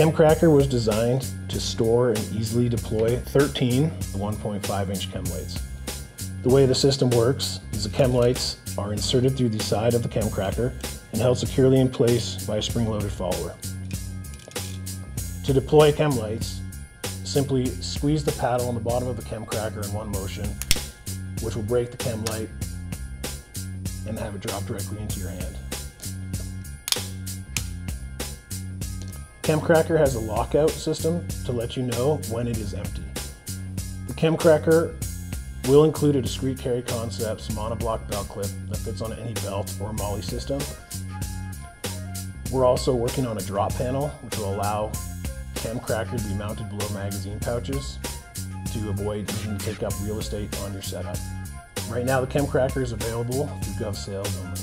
The Chem was designed to store and easily deploy 13 1.5 inch chem lights. The way the system works is the chem lights are inserted through the side of the ChemCracker and held securely in place by a spring-loaded follower. To deploy chem lights, simply squeeze the paddle on the bottom of the chem cracker in one motion, which will break the chem light and have it drop directly into your hand. Chem cracker has a lockout system to let you know when it is empty. The ChemCracker will include a Discreet Carry Concepts monoblock belt clip that fits on any belt or MOLLE system. We're also working on a drop panel, which will allow ChemCracker to be mounted below magazine pouches to avoid needing to take up real estate on your setup. Right now, the ChemCracker is available through Gov Sales only.